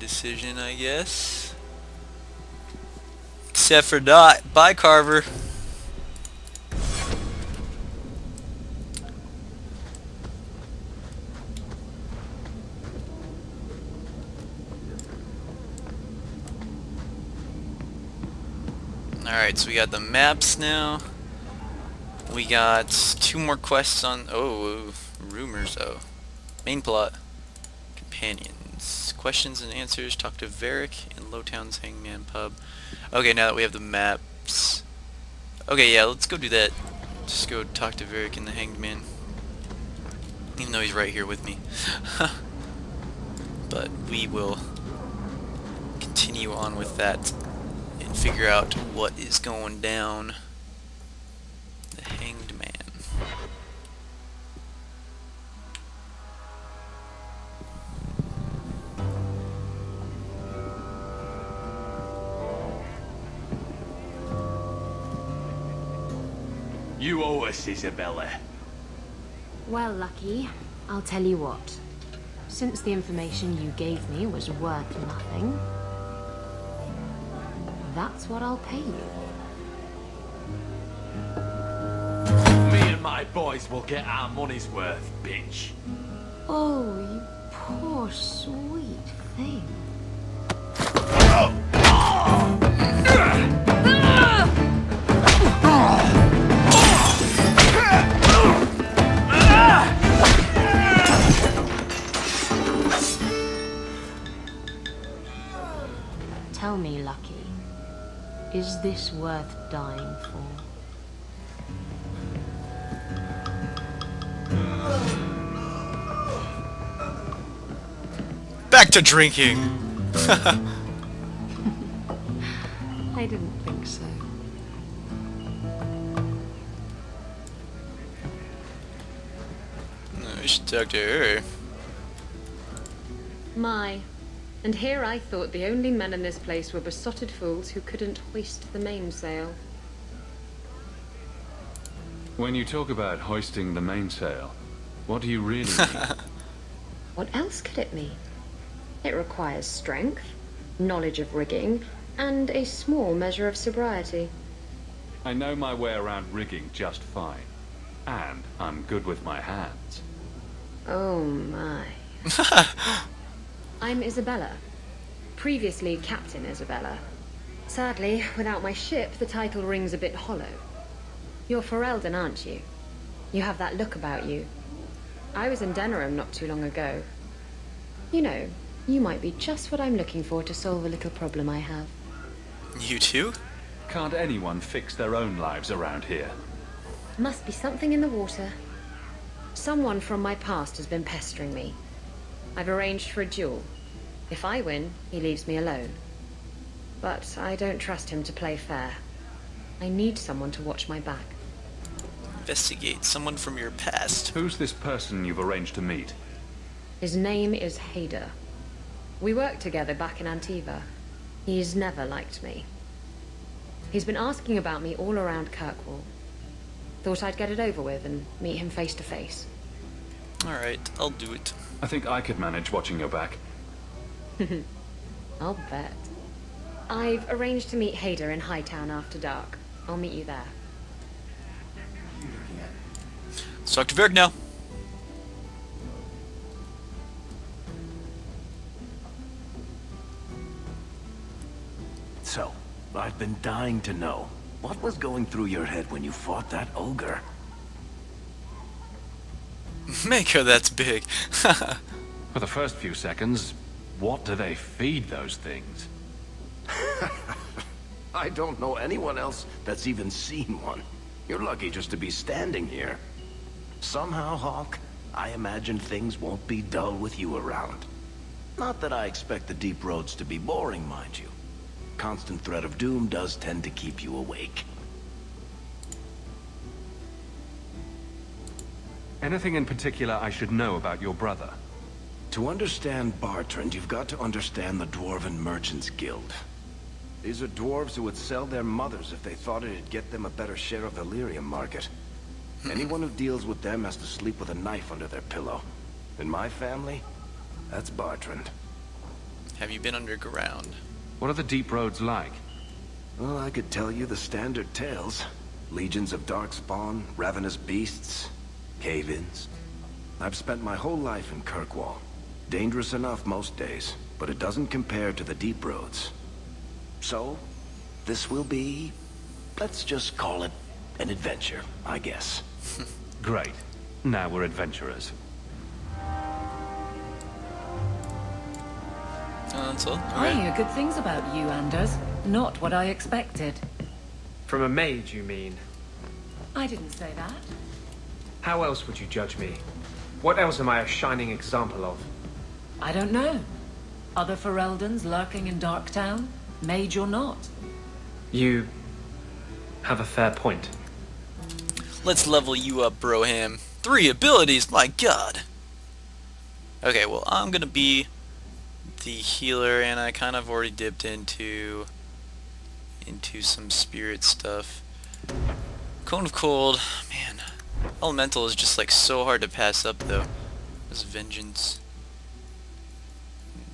decision, I guess. Except for Dot. Bye, Carver. Alright, so we got the maps now. We got two more quests on... Oh, rumors, though. Main plot. Companions. Questions and answers. Talk to Varric in Lowtown's Hanged Man Pub. Okay, now that we have the maps... Okay, yeah, let's go do that. Just go talk to Varric in the Hanged Man. Even though he's right here with me. but we will continue on with that and figure out what is going down. You owe us, Isabella. Well, Lucky, I'll tell you what. Since the information you gave me was worth nothing, that's what I'll pay you. Me and my boys will get our money's worth, bitch. Oh, you poor sweet thing. Tell me, Lucky, is this worth dying for? Back to drinking! I didn't think so. I should talk to her. My. And here I thought the only men in this place were besotted fools who couldn't hoist the mainsail. When you talk about hoisting the mainsail, what do you really mean? What else could it mean? It requires strength, knowledge of rigging, and a small measure of sobriety. I know my way around rigging just fine. And I'm good with my hands. Oh my. I'm Isabella. Previously Captain Isabella. Sadly, without my ship, the title rings a bit hollow. You're Ferelden, aren't you? You have that look about you. I was in Denerim not too long ago. You know, you might be just what I'm looking for to solve a little problem I have. You too? Can't anyone fix their own lives around here? Must be something in the water. Someone from my past has been pestering me. I've arranged for a duel. If I win, he leaves me alone. But I don't trust him to play fair. I need someone to watch my back. Investigate someone from your past. Who's this person you've arranged to meet? His name is Hayder. We worked together back in Antiva. He's never liked me. He's been asking about me all around Kirkwall. Thought I'd get it over with and meet him face to face. Alright, I'll do it. I think I could manage watching your back. I'll bet. I've arranged to meet Hayder in Hightown after dark. I'll meet you there. Let's talk to Varric now. So, I've been dying to know. What was going through your head when you fought that ogre? Maker, that's big. For the first few seconds, what do they feed those things? I don't know anyone else that's even seen one. You're lucky just to be standing here. Somehow, Hawke, I imagine things won't be dull with you around. Not that I expect the deep roads to be boring, mind you. Constant threat of doom does tend to keep you awake. Anything in particular I should know about your brother? To understand Bartrand, you've got to understand the Dwarven Merchants Guild. These are dwarves who would sell their mothers if they thought it'd get them a better share of the lyrium market. Hmm. Anyone who deals with them has to sleep with a knife under their pillow. In my family, that's Bartrand. Have you been underground? What are the deep roads like? Well, I could tell you the standard tales. Legions of darkspawn, ravenous beasts, cave-ins. I've spent my whole life in Kirkwall. Dangerous enough most days, but it doesn't compare to the deep roads. So, this will be... Let's just call it an adventure, I guess. Great. Now we're adventurers. That's all? I hear good things about you, Anders. Not what I expected. From a mage, you mean? I didn't say that. How else would you judge me? What else am I a shining example of? I don't know. Other Fereldans lurking in Darktown? Mage or not? You have a fair point. Let's level you up, Broham. Three abilities, my god! Okay, well, I'm gonna be the healer, and I kind of already dipped into into some spirit stuff. Cone of Cold, man. Elemental is just like so hard to pass up, though. This Vengeance.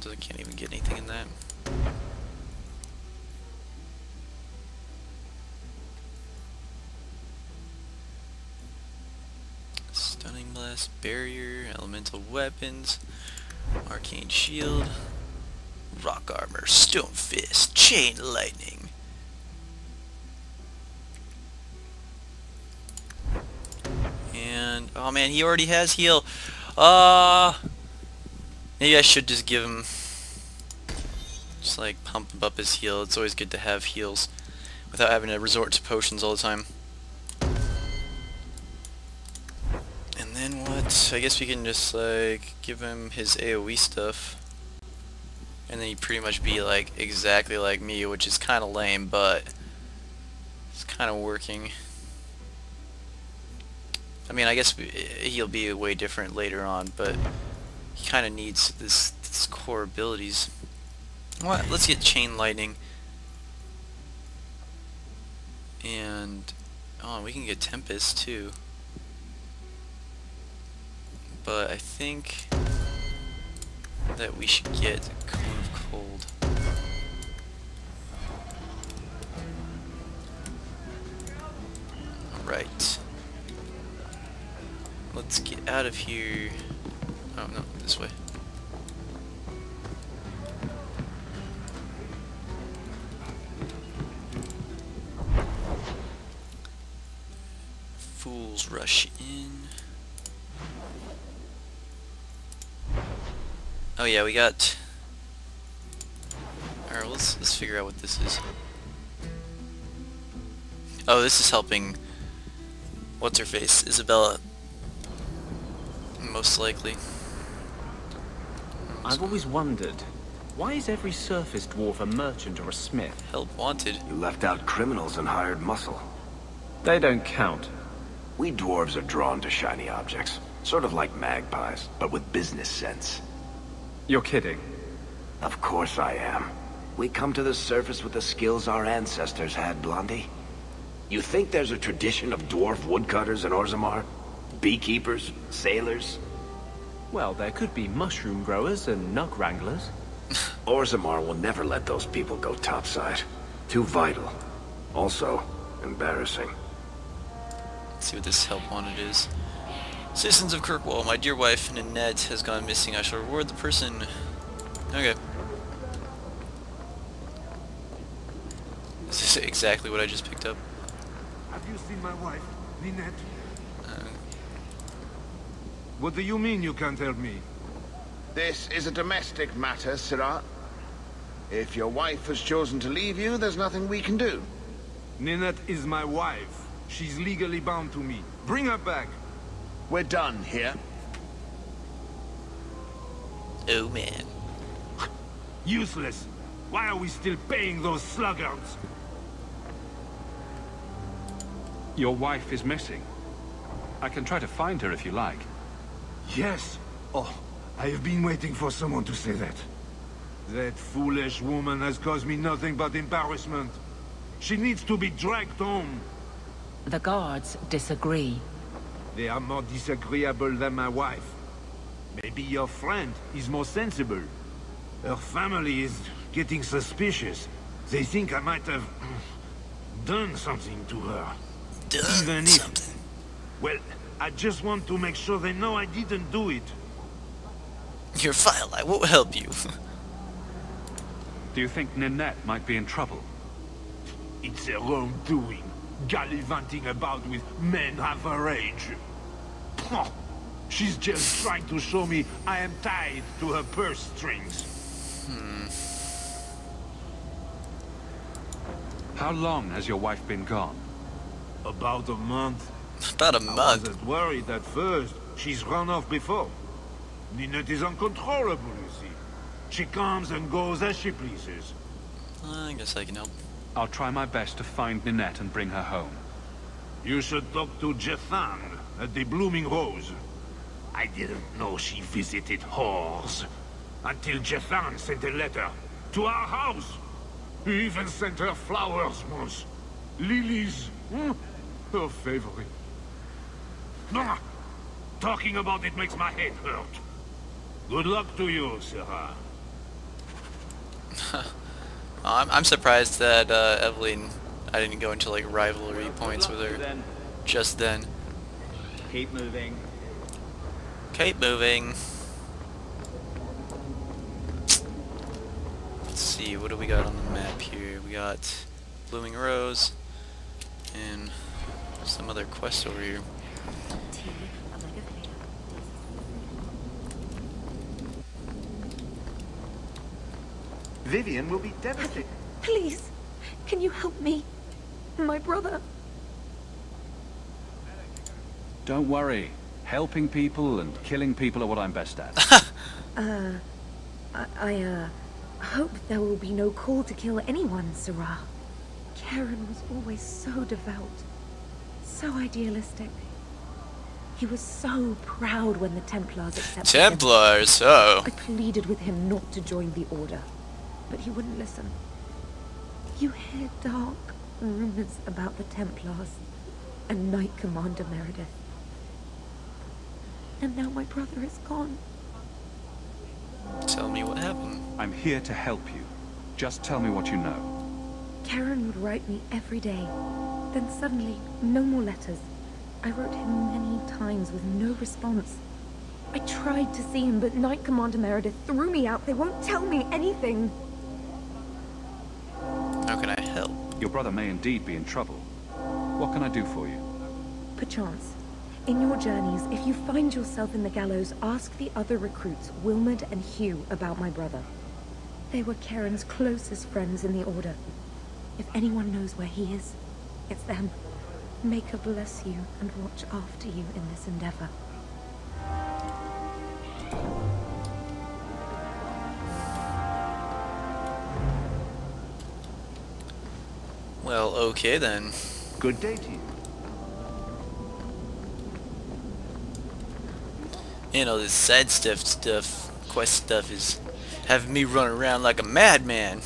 Doesn't can't even get anything in that. Stunning Blast, Barrier, Elemental Weapons, Arcane Shield, Rock Armor, Stone Fist, Chain Lightning. And, oh man, he already has heal. Uh, maybe I should just give him, just like pump up his heal. It's always good to have heals without having to resort to potions all the time. And then what? I guess we can just like give him his AoE stuff. And then he'd pretty much be like exactly like me, which is kind of lame, but it's kind of working. I mean, I guess he'll be way different later on, but he kind of needs this, this core abilities. What? Let's get Chain Lightning. And, oh, we can get Tempest too. But I think that we should get Cone of Cold. Get out of here. Oh no, this way. Fools rush in. Oh yeah, we got. Alright, let's let's figure out what this is. Oh, this is helping. What's her face? Isabella. Most likely. I've always wondered, why is every surface dwarf a merchant or a smith? Help wanted. You left out criminals and hired muscle. They don't count. We dwarves are drawn to shiny objects. Sort of like magpies, but with business sense. You're kidding. Of course I am. We come to the surface with the skills our ancestors had, Blondie. You think there's a tradition of dwarf woodcutters in Orzammar? Beekeepers? Sailors? Well, there could be mushroom growers and nug wranglers. Orzammar will never let those people go topside. Too vital. Also, embarrassing. Let's see what this help wanted is. Citizens of Kirkwall, my dear wife, Ninette, has gone missing. I shall reward the person. Okay. Is this exactly what I just picked up? Have you seen my wife, Ninette? What do you mean you can't help me? This is a domestic matter, Sirrah. If your wife has chosen to leave you, there's nothing we can do. Ninette is my wife. She's legally bound to me. Bring her back. We're done here. oh man. Useless. Why are we still paying those sluggards? Your wife is missing. I can try to find her if you like. Yes. Oh, I have been waiting for someone to say that. That foolish woman has caused me nothing but embarrassment. She needs to be dragged home. The guards disagree. They are more disagreeable than my wife. Maybe your friend is more sensible. Her family is getting suspicious. They think I might have done something to her. Done Even if- something. Well, I just want to make sure they know I didn't do it. Your file, I won't help you. Do you think Ninette might be in trouble? It's her own doing, gallivanting about with men half her age. Pah! She's just trying to show me I am tied to her purse strings. Hmm. How long has your wife been gone? About a month. About a month. wasn't worried at first. She's run off before. Ninette is uncontrollable, you see. She comes and goes as she pleases. I guess I can help. I'll try my best to find Ninette and bring her home. You should talk to Jethann at the Blooming Rose. I didn't know she visited whores. Until Jethann sent a letter to our house. He even sent her flowers once. Lilies. Hmm, Her favorite. Ah, Talking about it makes my head hurt. Good luck to you, Serah. I'm, I'm surprised that uh, Aveline, I didn't go into like rivalry points with her Then just then. keep moving. Keep moving. Let's see, what do we got on the map here? We got Blooming Rose and some other quests over here. Vivian will be devastated. Please, can you help me? My brother. Don't worry. Helping people and killing people are what I'm best at. Uh, I, I, uh, hope there will be no call to kill anyone, Serah. Keran was always so devout, so idealistic. He was so proud when the Templars accepted him. Templars, oh. I pleaded with him not to join the Order, but he wouldn't listen. You hear dark rumors about the Templars and Knight Commander Meredith. And now my brother is gone. Tell me what happened. I'm here to help you. Just tell me what you know. Keran would write me every day. Then suddenly, no more letters. I wrote him many times with no response. I tried to see him, but Knight Commander Meredith threw me out. They won't tell me anything. Your brother may indeed be in trouble. What can I do for you? Perchance, in your journeys, if you find yourself in the gallows, ask the other recruits, Wilmod and Hugh, about my brother. They were Keran's closest friends in the Order. If anyone knows where he is, it's them. God bless you and watch after you in this endeavor. Okay then. Good day to you. You know, this side stuff stuff, quest stuff is having me run around like a madman.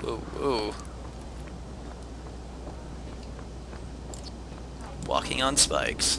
Whoa, whoa. Walking on spikes.